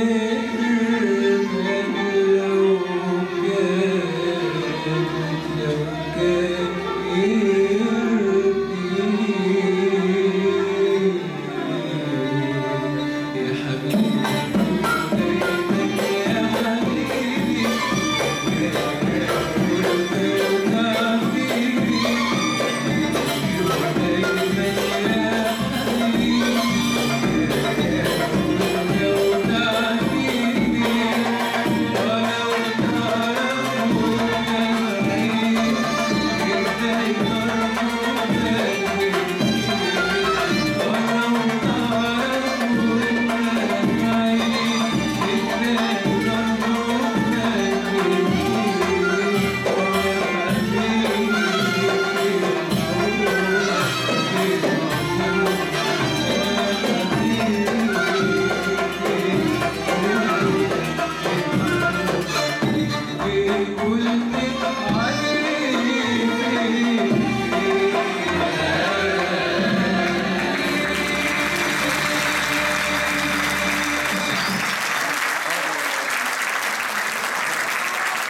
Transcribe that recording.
Yeah.